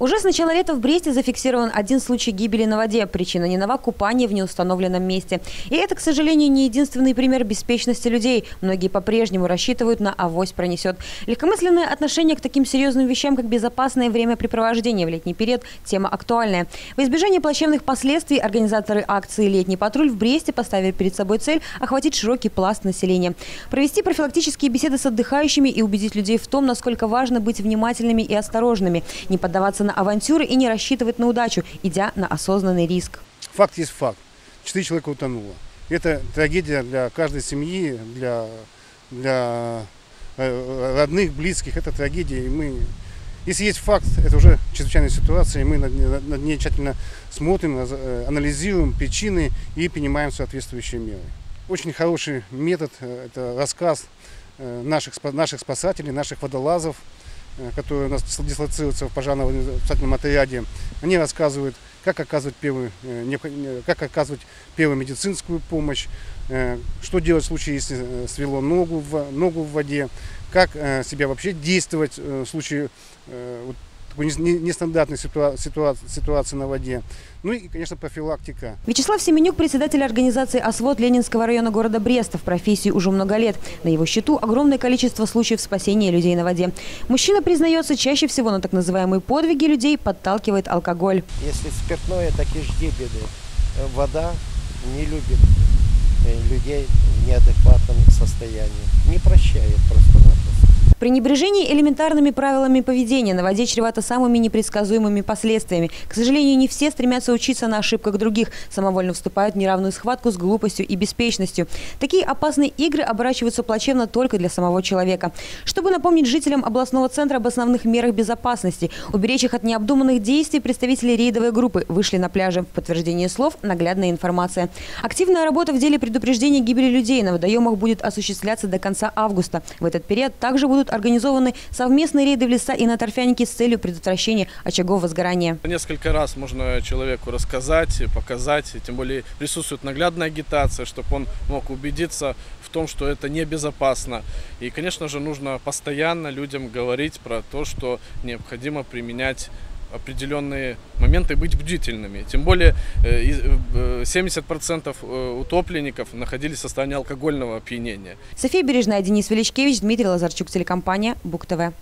Уже с начала лета в Бресте зафиксирован один случай гибели на воде. Причина не нова – купание в неустановленном месте. И это, к сожалению, не единственный пример беспечности людей. Многие по-прежнему рассчитывают на авось пронесет. Легкомысленное отношение к таким серьезным вещам, как безопасное времяпрепровождение в летний период – тема актуальная. В избежание плачевных последствий организаторы акции «Летний патруль» в Бресте поставили перед собой цель охватить широкий пласт населения. Провести профилактические беседы с отдыхающими и убедить людей в том, насколько важно быть внимательными и осторожными, не поддаваться на авантюры и не рассчитывать на удачу, идя на осознанный риск. Факт есть факт. Четыре человека утонуло. Это трагедия для каждой семьи, для, для э, родных, близких. Это трагедия. И мы, если есть факт, это уже чрезвычайная ситуация, и мы над, над ней тщательно смотрим, э, анализируем причины и принимаем соответствующие меры. Очень хороший метод э, – это рассказ наших, наших спасателей, наших водолазов, которые у нас дислоцируются в пожарно-спасательном отряде, они рассказывают, как оказывать первую, э, э, как оказывать первую медицинскую помощь, что делать в случае, если свело ногу в, ногу в воде, как себя вообще действовать в случае такой нестандартной ситуации, на воде. Ну и, конечно, профилактика. Вячеслав Семенюк, председатель организации «Освод» Ленинского района города Бреста, в профессии уже много лет. На его счету огромное количество случаев спасения людей на воде. Мужчина признается, чаще всего на так называемые подвиги людей подталкивает алкоголь. Если спиртное, так и жди беды. Вода не любит э, людей в неадекватном состоянии. Не прощает просто-напросто. Пренебрежение элементарными правилами поведения на воде чревато самыми непредсказуемыми последствиями. К сожалению, не все стремятся учиться на ошибках других, самовольно вступают в неравную схватку с глупостью и беспечностью. Такие опасные игры оборачиваются плачевно только для самого человека. Чтобы напомнить жителям областного центра об основных мерах безопасности, уберечь их от необдуманных действий, представители рейдовой группы вышли на пляже. В подтверждение слов наглядная информация. Активная работа в деле предупреждения гибели людей на водоемах будет осуществляться до конца августа. В этот период также будут организованы совместные рейды в леса и на торфяники с целью предотвращения очагов возгорания. Несколько раз можно человеку рассказать, показать, тем более присутствует наглядная агитация, чтобы он мог убедиться в том, что это небезопасно. И, конечно же, нужно постоянно людям говорить про то, что необходимо применять определенные моменты быть бдительными. Тем более 70% э, э, утопленников находились в состоянии алкогольного опьянения. София Бережная, Денис Величкевич, Дмитрий Лазарчук, телекомпания Бук ТВ.